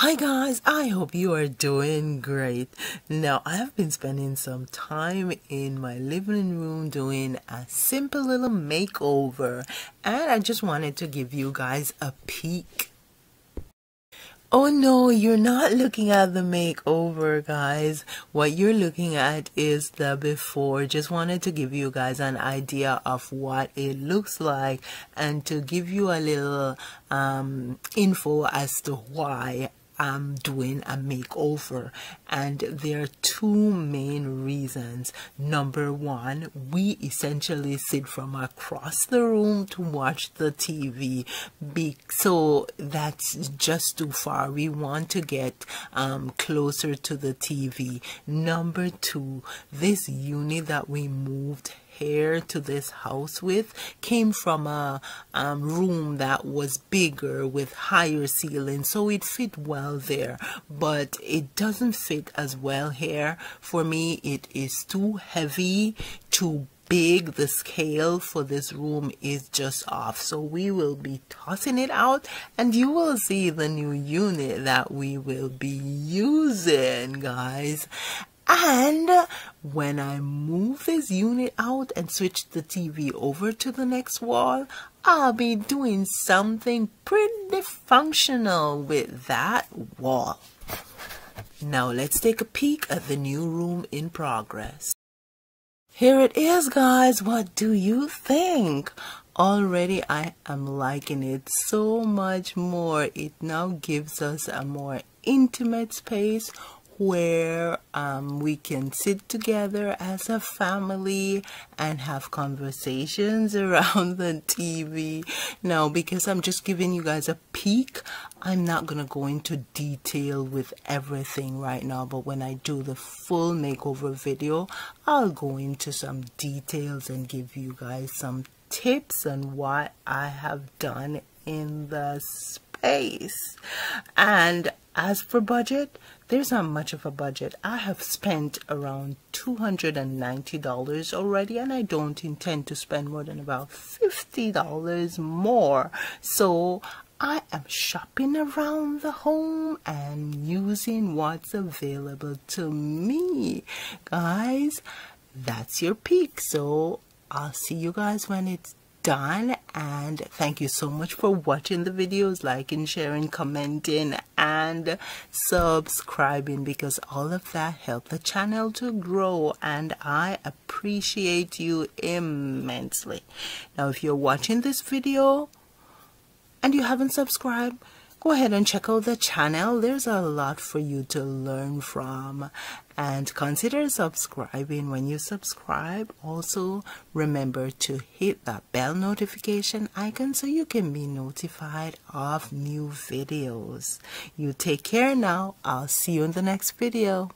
Hi guys, I hope you are doing great. Now, I have been spending some time in my living room doing a simple little makeover, and I just wanted to give you guys a peek. Oh no, you're not looking at the makeover, guys. What you're looking at is the before. Just wanted to give you guys an idea of what it looks like and to give you a little um, info as to why I'm doing a makeover and there are two main reasons. Number one, we essentially sit from across the room to watch the TV. Be so that's just too far. We want to get um, closer to the TV. Number two, this unit that we moved here to this house with came from a um, room that was bigger with higher ceiling so it fit well there. But it doesn't fit as well here. For me it is too heavy too big. The scale for this room is just off. So we will be tossing it out and you will see the new unit that we will be using guys and when I move this unit out and switch the TV over to the next wall, I'll be doing something pretty functional with that wall. Now let's take a peek at the new room in progress. Here it is guys, what do you think? Already I am liking it so much more. It now gives us a more intimate space where um, we can sit together as a family and have conversations around the TV. Now, because I'm just giving you guys a peek, I'm not going to go into detail with everything right now, but when I do the full makeover video, I'll go into some details and give you guys some tips on what I have done in the space. And as for budget, there's not much of a budget. I have spent around $290 already and I don't intend to spend more than about $50 more. So I am shopping around the home and using what's available to me. Guys, that's your peek. So I'll see you guys when it's done and thank you so much for watching the videos liking sharing commenting and subscribing because all of that help the channel to grow and I appreciate you immensely. Now if you're watching this video and you haven't subscribed go ahead and check out the channel. There's a lot for you to learn from. And consider subscribing. When you subscribe also remember to hit that bell notification icon so you can be notified of new videos. You take care now. I'll see you in the next video